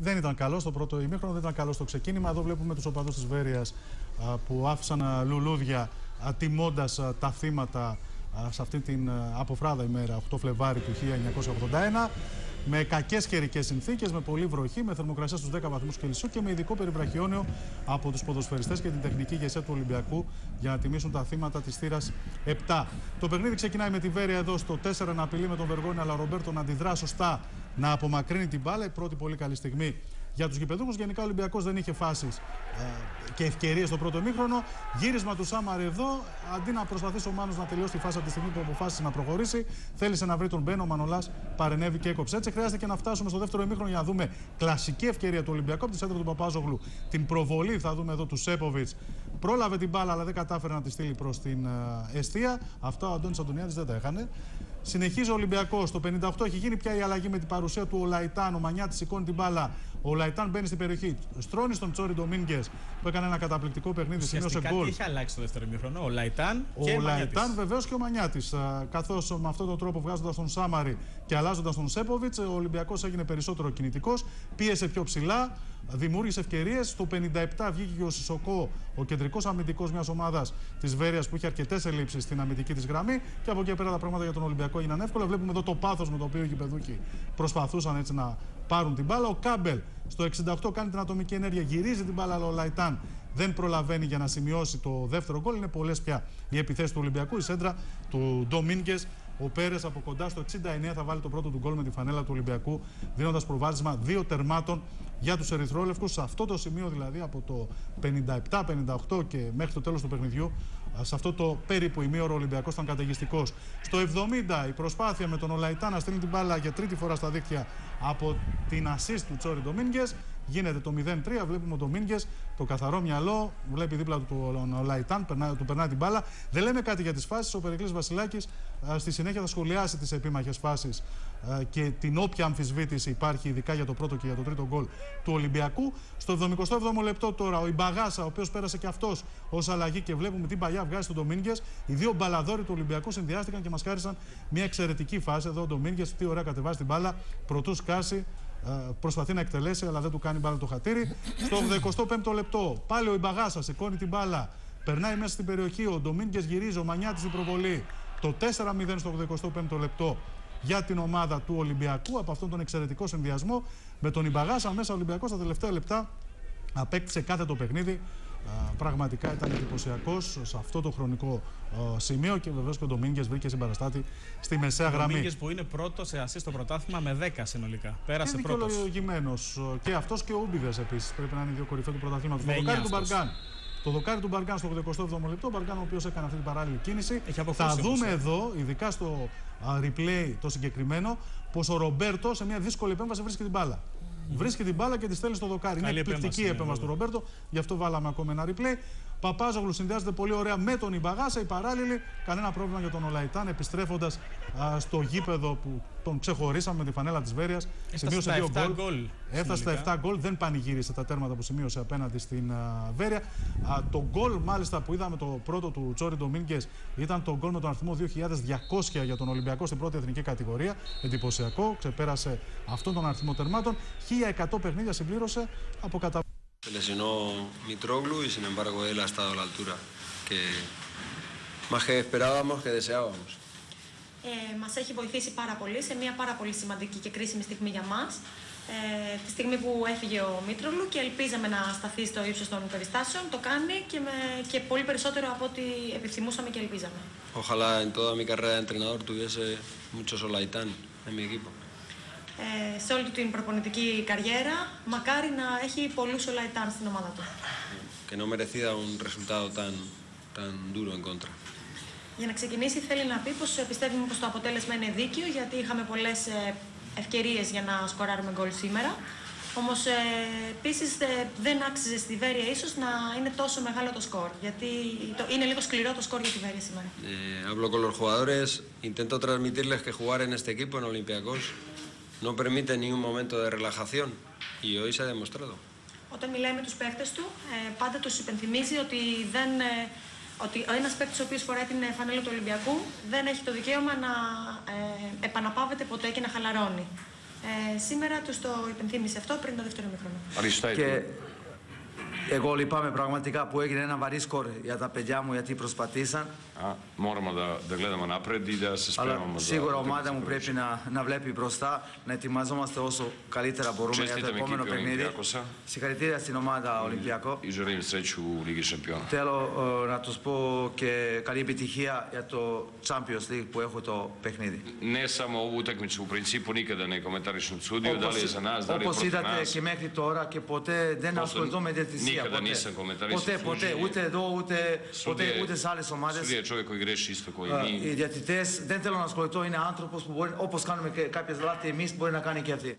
Δεν ήταν καλό στο πρώτο ημίχρονο, δεν ήταν καλό στο ξεκίνημα. Εδώ βλέπουμε τους οπαδούς της Βέρειας που άφησαν λουλούδια τιμώντας τα θύματα σε αυτή την αποφράδα ημέρα, 8 Φλεβάρι του 1981 με κακές καιρικές συνθήκες, με πολλή βροχή, με θερμοκρασία στους 10 βαθμούς Κελσίου και με ειδικό περιβραχιόνιο από τους ποδοσφαιριστές και την τεχνική ηγεσία του Ολυμπιακού για να τιμήσουν τα θύματα της θύρας 7. Το παιχνίδι ξεκινάει με τη Βέρεια εδώ στο 4 να απειλεί με τον Βεργόνη, αλλά ο Ρομπέρτο να αντιδρά σωστά να απομακρύνει την μπάλα. Η πρώτη πολύ καλή στιγμή για τους γηπεδούχους. Γενικά ο Ολυμπιακός δεν είχε φάσεις ε, και ευκαιρίες στο πρώτο μήχρονο. Γύρισμα του Σάμαρ εδώ, αντί να προσπαθήσει ο Μάνος να τελειώσει τη φάση από τη στιγμή που αποφάσισε να προχωρήσει, θέλησε να βρει τον Μπένο. Ο Μανολάς παρενέβη και έκοψε. Έτσι χρειάζεται και να φτάσουμε στο δεύτερο μήχρονο για να δούμε κλασική ευκαιρία του Ολυμπιακού από τη σέντρα του Παπάζογλου. Την προβολή θα δούμε εδώ του Σέποβιτς. Πρόλαβε την μπάλα, αλλά δεν κατάφερε να τη στείλει προς την ε, αιστεία. Αυτά ο Αντώνης Αντωνιάδης δεν τα έχανε. Συνεχίζει ο Ολυμπιακός. Το 58 έχει γίνει πια η αλλαγή με την παρουσία του Ολαϊτάν. Ο Μανιάτης σηκώνει την μπάλα. Ο Ολαϊτάν μπαίνει στην περιοχή. Στρώνει στον Τσόρι Ντομίνγκες που έκανε ένα καταπληκτικό παιχνίδι. Σημείωσε γκολ. Τι είχε αλλάξει το δεύτερο ημίχρονο, ο Ολαϊτάν και ο Ολαϊτάν βεβαίως και ο Μανιάτης. Καθώς με αυτόν τον τρόπο βγάζοντας τον Σάμαρη και αλλάζοντας τον Σέποβιτς, ο Ολυμπιακός έγινε περισσότερο κινητικός, πίεσε πιο ψηλά, δημιούργησε ευκαιρίες. Στο 57 βγήκε και ο Σισοκό, ο κεντρικός αμυντικός μιας ομάδας της Βέροιας που είχε αρκετές ελλείψεις στην αμυντική της γραμμή. Και από εκεί πέρα τα πράγματα για τον Ολυμπιακό έγιναν εύκολα. Βλέπουμε εδώ το πάθος με το οποίο οι γηπεδούχοι προσπαθούσαν έτσι να πάρουν την μπάλα. Ο Κάμπελ στο 68 κάνει την ατομική ενέργεια, γυρίζει την μπάλα, αλλά ο Ολαϊτάν δεν προλαβαίνει για να σημειώσει το δεύτερο γκολ. Είναι πολλές πια οι επιθέσεις του Ολυμπιακού. Η σέντρα του Ντομίνγκες. Ο Πέρες από κοντά στο 69 θα βάλει το πρώτο του γκολ με τη φανέλα του Ολυμπιακού, δίνοντας προβάδισμα δύο τερμάτων για τους Ερυθρόλευκους. Σε αυτό το σημείο δηλαδή από το 57-58 και μέχρι το τέλος του παιχνιδιού, σε αυτό το περίπου ημίωρο Ολυμπιακός ήταν καταιγιστικός. Στο 70 η προσπάθεια με τον Ολαϊτά να στείλει την μπάλα για τρίτη φορά στα δίκτυα από την assist του Τσόρι Ντομίνγκες. Γίνεται το 0-3. Βλέπουμε ο Ντομίνγκε το καθαρό μυαλό. Βλέπει δίπλα του τον Ολαϊτάν, του περνάει την μπάλα. Δεν λέμε κάτι για τις φάσεις. Ο Περικλής Βασιλάκης στη συνέχεια θα σχολιάσει τις επίμαχες φάσεις και την όποια αμφισβήτηση υπάρχει, ειδικά για το πρώτο και για το τρίτο γκολ του Ολυμπιακού. Στο 77ο λεπτό τώρα ο Ιμπαγάσα, ο οποίος πέρασε και αυτός ως αλλαγή και βλέπουμε την παλιά βγάζει τον Ντομίνγκες. Οι δύο μπαλαδόροι του Ολυμπιακού συνδυάστηκαν και μας χάρισαν μια εξαιρετική φάση. Εδώ ο Ντομίνγκες, τι ωραία κατεβάζει την μπάλα, πρωτού σκάσει. Προσπαθεί να εκτελέσει, αλλά δεν του κάνει μπάλα το χατήρι. Στο 85ο λεπτό, πάλι ο Ιμπαγάσα σηκώνει την μπάλα, περνάει μέσα στην περιοχή. Ο Ντομίνγκες γυρίζει, ο Μανιάτης στην προβολή. Το 4-0 στο 85ο λεπτό για την ομάδα του Ολυμπιακού από αυτόν τον εξαιρετικό συνδυασμό με τον Ιμπαγάσα μέσα ο Ολυμπιακός στα τελευταία λεπτά απέκτησε κάθε το παιχνίδι πραγματικά ήταν εντυπωσιακός σε αυτό το χρονικό σημείο και βεβαίως και ο Ντομίνγκες βρήκε συμπαραστάτη στη μεσαία γραμμή. Ο Ντομίνγκες που είναι πρώτος σε ασύ στο πρωτάθλημα με 10 συνολικά. Πέρασε πρώτο. Είναι δικαιολογημένο και αυτός και ο Ούμπιδες επίσης. Πρέπει να είναι οι δύο κορυφαίοι του πρωταθλήματος. Το δοκάρι του Μπαργκάν. Το δοκάρι του Μπαργκάν στο 87ο λεπτό. Ο Μπαργκάν ο οποίος έκανε αυτή την παράλληλη κίνηση. Θα δούμε ε. εδώ, ειδικά στο replay το συγκεκριμένο, πως ο Ρομπέρτο σε μια δύσκολη επέμβαση βρίσκει την μπάλα. Βρίσκει την μπάλα και τη στέλνει στο δοκάρι. είναι εκπληκτική επέμβαση του Ρομπέρτο, γι' αυτό βάλαμε ακόμα ένα replay. Παπάζογλου συνδυάζεται πολύ ωραία με τον Ιμπαγάσα. Η παράλληλη, κανένα πρόβλημα για τον Ολαϊτάν επιστρέφοντας στο γήπεδο που τον ξεχωρίσαμε με τη φανέλα της Βέρειας. Σημείωσε 2 γκολ. Έφτασε στα 7 γκολ, δεν πανηγύρισε τα τέρματα που σημείωσε απέναντι στην Βέρεια. το γκολ, μάλιστα, που είδαμε το πρώτο του Τσόρι Ντομίνγκες ήταν το γκολ με τον αριθμό 2.200 για τον Ολυμπιακό στην πρώτη εθνική κατηγορία. Εντυπωσιακό, ξεπέρασε αυτόν τον αριθμό τερμάτων. 1.100 παιχνίδια συμπλήρωσε από κατά Se lesionó Mitroglou y sin embargo él ha estado a la altura, que más que esperábamos que deseábamos. Ε, μας έχει βοηθήσει πάρα πολύ σε μια πάρα πολύ σημαντική και κρίσιμη στιγμή για μας. Ε, τη στιγμή που έφυγε ο Μήτρογλου και ελπίζαμε να σταθεί στο ύψος των περιστάσεων, το κάνει και, με, και πολύ περισσότερο από ό,τι επιθυμούσαμε και ελπίζαμε. Ojalá en toda mi carrera de entrenador tuviese mucho Solaitán en mi equipo ε, σε όλη την προπονητική καριέρα. Μακάρι να έχει πολλούς Ολαϊτάν στην ομάδα του. Και no merecida un resultado tan, tan duro en contra. Για να ξεκινήσει θέλει να πει πως πιστεύουμε πως το αποτέλεσμα είναι δίκαιο γιατί είχαμε πολλές ε, ευκαιρίες για να σκοράρουμε γκολ σήμερα. Όμως ε, επίσης ε, δεν άξιζε στη Βέρεια ίσως να είναι τόσο μεγάλο το σκορ. Γιατί το, είναι λίγο σκληρό το σκορ για τη Βέρεια σήμερα. Eh, hablo con los jugadores, intento transmitirles que jugar en este equipo, en Olympiacos, no permite ni un momento de relajación y hoy se ha demostrado. Όταν μιλάει με τους παίκτες του, ε, πάντα τους υπενθυμίζει ότι, δεν, ε, ότι ο ένας παίκτης ο οποίος φοράει την φανέλα του Ολυμπιακού δεν έχει το δικαίωμα να ε, επαναπάβεται ποτέ και να χαλαρώνει. Ε, σήμερα τους το υπενθύμησε αυτό πριν το δεύτερο μικρόνο. Αριστάει Και εγώ λυπάμαι πραγματικά που έγινε ένα βαρύ σκορ για τα παιδιά μου γιατί προσπαθήσαν. A moramo da, da gledamo napred i da se Αλλά spremamo za σίγουρα η utakmicu ομάδα μου koju πρέπει να, να βλέπει μπροστά, να ετοιμαζόμαστε όσο καλύτερα μπορούμε για το Čestitam επόμενο ekipi παιχνίδι. Olympiakosa Συγχαρητήρια στην ομάδα Ολυμπιακό. i želim sreću u Ligi šampiona. Θέλω ε, να τους πω και καλή επιτυχία για το Champions League που έχω το παιχνίδι. Ne samo ovu utakmicu, u principu nikada ne komentarišem sudiju, da li je za nas, da li je όπως protiv είδατε nas. και μέχρι τώρα και ποτέ δεν Όσο ασχοληθώ με διαιτησία. nikada Ποτέ. nisam komentarisao Ποτέ, ποτέ, suđenje. ούτε εδώ, ούτε, ποτέ, Sudija je- ούτε човек кој греши исто кој и ние. Идентитет, дентелонас кој тој не антропос, опоскануме капја злате и мис, бој на кани кефти.